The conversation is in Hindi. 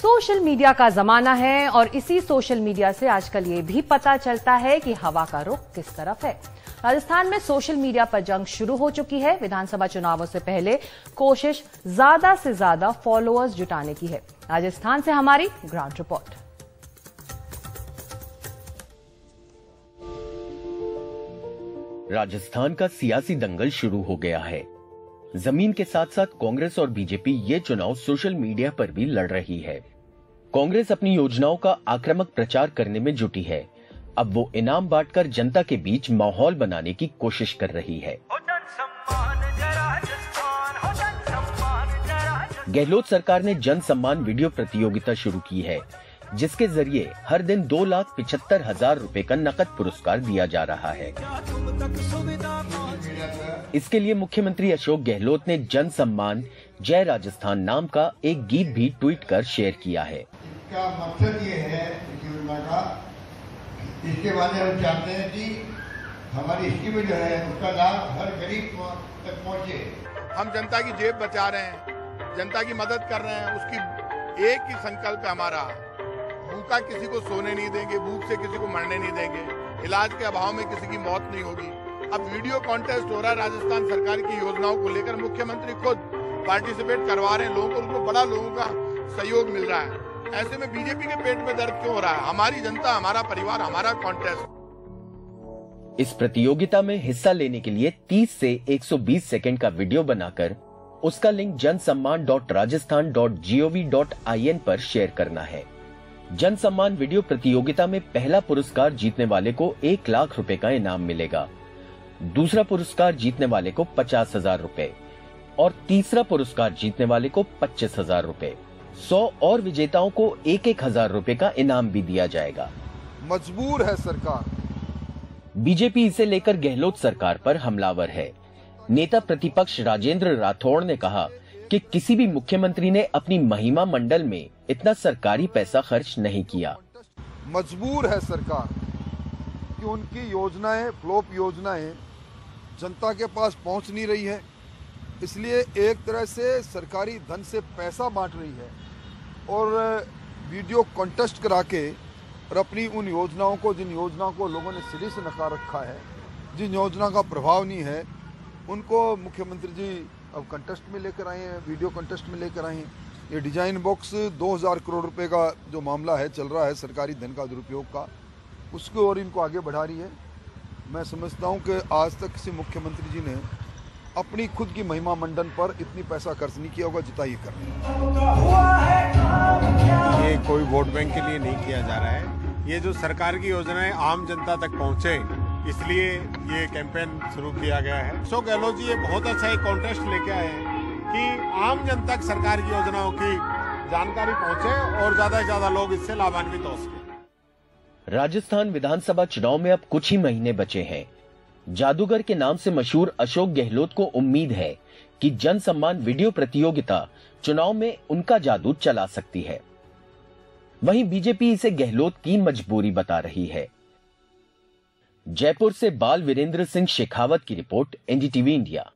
सोशल मीडिया का जमाना है और इसी सोशल मीडिया से आजकल ये भी पता चलता है कि हवा का रुख किस तरफ़ है। राजस्थान में सोशल मीडिया पर जंग शुरू हो चुकी है। विधानसभा चुनावों से पहले कोशिश ज़्यादा से ज़्यादा फॉलोअर्स जुटाने की है। राजस्थान से हमारी ग्राउंड रिपोर्ट। राजस्थान का सियासी दंगल शुरू हो गया है। ज़मीन के साथ साथ कांग्रेस और बीजेपी ये चुनाव सोशल मीडिया पर भी लड़ रही है। कांग्रेस अपनी योजनाओं का आक्रामक प्रचार करने में जुटी है। अब वो इनाम बांटकर जनता के बीच माहौल बनाने की कोशिश कर रही है। गहलोत सरकार ने जन सम्मान वीडियो प्रतियोगिता शुरू की है जिसके ज़रिए हर दिन दो लाख पिछहत्तर हज़ार रूपए का नकद पुरस्कार दिया जा रहा है। इसके लिए मुख्यमंत्री अशोक गहलोत ने जन सम्मान जय राजस्थान नाम का एक गीत भी ट्वीट कर शेयर किया है। इसका मकसद ये है इस योजना का इसके बाद हम चाहते हैं कि हमारी स्कीम जो है उसका लाभ हर गरीब तक पहुँचे। हम जनता की जेब बचा रहे हैं जनता की मदद कर रहे हैं उसकी एक ही संकल्प है हमारा। भूखा किसी को सोने नहीं देंगे भूख से किसी को मरने नहीं देंगे। इलाज के अभाव में किसी की मौत नहीं होगी। अब वीडियो कॉन्टेस्ट हो रहा है राजस्थान सरकार की योजनाओं को लेकर। मुख्यमंत्री खुद पार्टिसिपेट करवा रहे हैं लोगों को, उनको बड़ा लोगों का सहयोग मिल रहा है। ऐसे में बीजेपी के पेट में दर्द क्यों हो रहा है? हमारी जनता, हमारा परिवार, हमारा कॉन्टेस्ट इस प्रतियोगिता में हिस्सा लेने के लिए 30 से 120 सेकंड का वीडियो बनाकर उसका link Jan Samman dot Rajasthan dot G O V dot I N पर शेयर करना है। जन सम्मान वीडियो प्रतियोगिता में पहला पुरस्कार जीतने वाले को एक लाख रुपए का इनाम मिलेगा। दूसरा पुरस्कार जीतने वाले को पचास हज़ार रूपए और तीसरा पुरस्कार जीतने वाले को पच्चीस हज़ार रूपए। सौ और विजेताओं को एक एक हज़ार रूपए का इनाम भी दिया जाएगा। मजबूर है सरकार। बीजेपी इसे लेकर गहलोत सरकार पर हमलावर है। नेता प्रतिपक्ष राजेंद्र राठौड़ ने कहा कि किसी भी मुख्यमंत्री ने अपनी महिमा मंडल में इतना सरकारी पैसा खर्च नहीं किया। मजबूर है सरकार कि उनकी योजनाएँ फ्लोप योजनाएँ जनता के पास पहुँच नहीं रही है। इसलिए एक तरह से सरकारी धन से पैसा बांट रही है और वीडियो कॉन्टेस्ट करा के और अपनी उन योजनाओं को, जिन योजनाओं को लोगों ने सिरे से नकार रखा है, जिन योजना का प्रभाव नहीं है, उनको मुख्यमंत्री जी अब कंटेस्ट में लेकर आए हैं, वीडियो कंटेस्ट में लेकर आए हैं। ये डिज़ाइन बॉक्स 2000 करोड़ रुपए का जो मामला है, चल रहा है सरकारी धन का दुरुपयोग का, उसको और इनको आगे बढ़ा रही है। मैं समझता हूँ कि आज तक किसी मुख्यमंत्री जी ने अपनी खुद की महिमा मंडन पर इतनी पैसा खर्च नहीं किया होगा जितना ये कर ये कोई वोट बैंक के लिए नहीं किया जा रहा है। ये जो सरकार की योजनाएँ आम जनता तक पहुँचे, इसलिए ये कैंपेन शुरू किया गया है। अशोक गहलोत जी, ये बहुत अच्छा एक कॉन्टेस्ट लेके आए हैं कि आम जनता सरकार की योजनाओं की जानकारी पहुँचे और ज़्यादा से ज़्यादा लोग इससे लाभान्वित हो सके। राजस्थान विधानसभा चुनाव में अब कुछ ही महीने बचे हैं। जादूगर के नाम से मशहूर अशोक गहलोत को उम्मीद है कि जन सम्मान वीडियो प्रतियोगिता चुनाव में उनका जादू चला सकती है। वहीं बीजेपी इसे गहलोत की मजबूरी बता रही है। जयपुर से बाल वीरेंद्र सिंह शेखावत की रिपोर्ट, एनडीटीवी इंडिया।